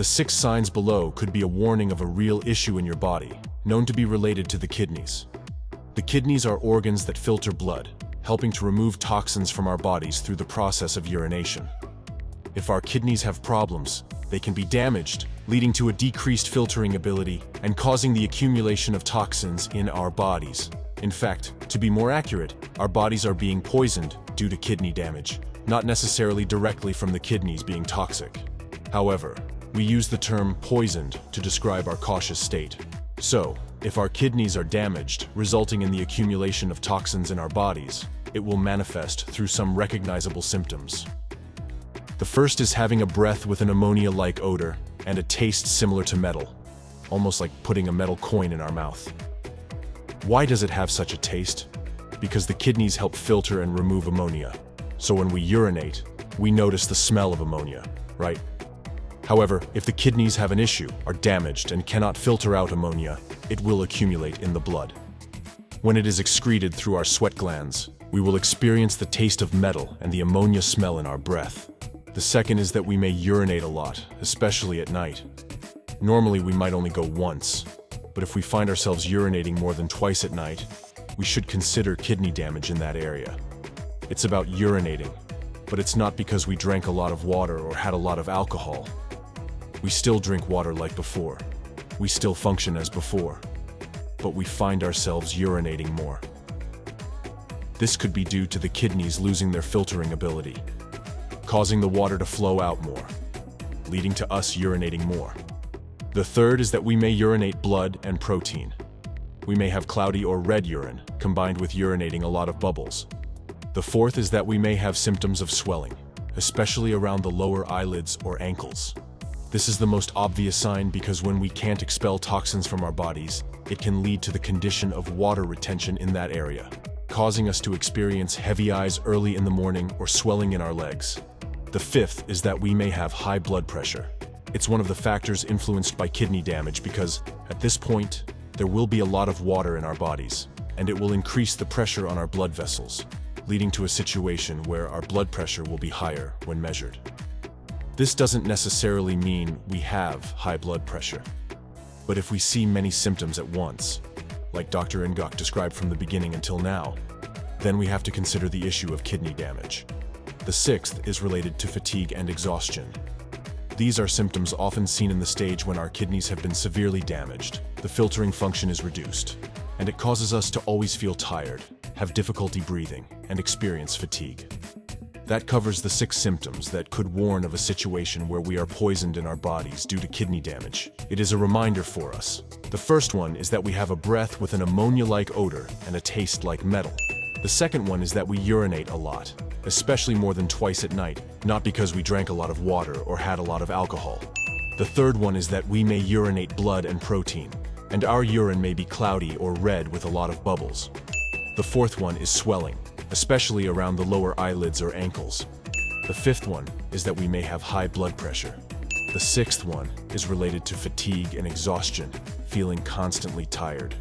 The six signs below could be a warning of a real issue in your body, known to be related to the kidneys. The kidneys are organs that filter blood, helping to remove toxins from our bodies through the process of urination. If our kidneys have problems, they can be damaged, leading to a decreased filtering ability and causing the accumulation of toxins in our bodies. In fact, to be more accurate, our bodies are being poisoned due to kidney damage, not necessarily directly from the kidneys being toxic. However, we use the term poisoned to describe our cautious state. So, if our kidneys are damaged, resulting in the accumulation of toxins in our bodies, it will manifest through some recognizable symptoms. The first is having a breath with an ammonia-like odor and a taste similar to metal, almost like putting a metal coin in our mouth. Why does it have such a taste? Because the kidneys help filter and remove ammonia. So when we urinate, we notice the smell of ammonia, right? However, if the kidneys have an issue, are damaged, and cannot filter out ammonia, it will accumulate in the blood. When it is excreted through our sweat glands, we will experience the taste of metal and the ammonia smell in our breath. The second is that we may urinate a lot, especially at night. Normally we might only go once, but if we find ourselves urinating more than twice at night, we should consider kidney damage in that area. It's about urinating, but it's not because we drank a lot of water or had a lot of alcohol. We still drink water like before. We still function as before. But we find ourselves urinating more. This could be due to the kidneys losing their filtering ability, causing the water to flow out more, leading to us urinating more. The third is that we may urinate blood and protein. We may have cloudy or red urine, combined with urinating a lot of bubbles. The fourth is that we may have symptoms of swelling, especially around the lower eyelids or ankles. This is the most obvious sign because when we can't expel toxins from our bodies, it can lead to the condition of water retention in that area, causing us to experience heavy eyes early in the morning or swelling in our legs. The fifth is that we may have high blood pressure. It's one of the factors influenced by kidney damage because, at this point, there will be a lot of water in our bodies, and it will increase the pressure on our blood vessels, leading to a situation where our blood pressure will be higher when measured. This doesn't necessarily mean we have high blood pressure. But if we see many symptoms at once, like Dr. Ngok described from the beginning until now, then we have to consider the issue of kidney damage. The sixth is related to fatigue and exhaustion. These are symptoms often seen in the stage when our kidneys have been severely damaged, the filtering function is reduced, and it causes us to always feel tired, have difficulty breathing, and experience fatigue. That covers the six symptoms that could warn of a situation where we are poisoned in our bodies due to kidney damage. It is a reminder for us. The first one is that we have a breath with an ammonia-like odor and a taste like metal. The second one is that we urinate a lot, especially more than twice at night, not because we drank a lot of water or had a lot of alcohol. The third one is that we may urinate blood and protein, and our urine may be cloudy or red with a lot of bubbles. The fourth one is swelling, especially around the lower eyelids or ankles. The fifth one is that we may have high blood pressure. The sixth one is related to fatigue and exhaustion, feeling constantly tired.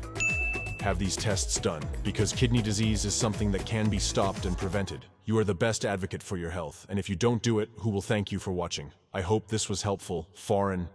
Have these tests done, because kidney disease is something that can be stopped and prevented. You are the best advocate for your health, and if you don't do it, who will thank you for watching? I hope this was helpful, foreign,